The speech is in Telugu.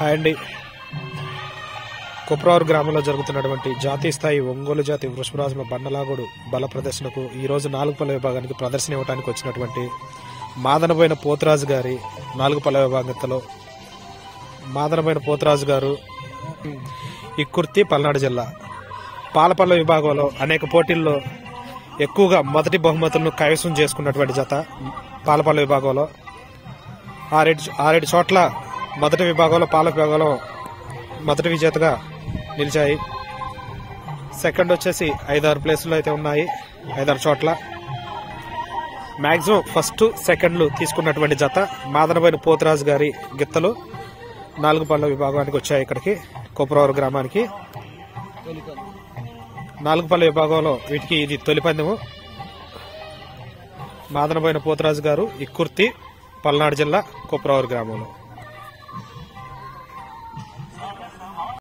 హాయ్ అండి. కుప్రవర్ గ్రామంలో జరుగుతున్నటువంటి జాతీయ స్థాయి ఒంగోలు జాతి వృషభరాజుల బండలాగుడు బల ప్రదర్శనకు ఈరోజు నాలుగు పల్లె విభాగానికి ప్రదర్శన ఇవ్వడానికి వచ్చినటువంటి మాదనపోయిన పోతురాజు గారి నాలుగు పల్లె విభాగంలో మాదనపోయిన పోతురాజు గారు ఇక్కుర్తి పల్నాడు జిల్లా. పాలపల్ల విభాగంలో అనేక పోటీల్లో ఎక్కువగా మొదటి బహుమతులను కైవసం చేసుకున్నటువంటి జత పాలపల్ల విభాగంలో. ఆరేడు ఆరేడు చోట్ల మొదటి విభాగంలో పాల విభాగంలో మొదటి విజేతగా నిలిచాయి. సెకండ్ వచ్చేసి ఐదారు ప్లేసులు అయితే ఉన్నాయి ఐదారు చోట్ల. మ్యాక్సిమం ఫస్ట్ సెకండ్లు తీసుకున్నటువంటి జత మాదనబోయిన పోతురాజు గారి గిత్తలు. నాలుగు పళ్ళ విభాగానికి వచ్చాయి ఇక్కడికి కొప్పరవరం గ్రామానికి. నాలుగు పళ్ళ విభాగంలో వీటికి ఇది తొలి పందెము. మాదనబోయిన పోతురాజు గారు ఇక్కుర్తి పల్నాడు జిల్లా కొప్పరవరం గ్రామంలో.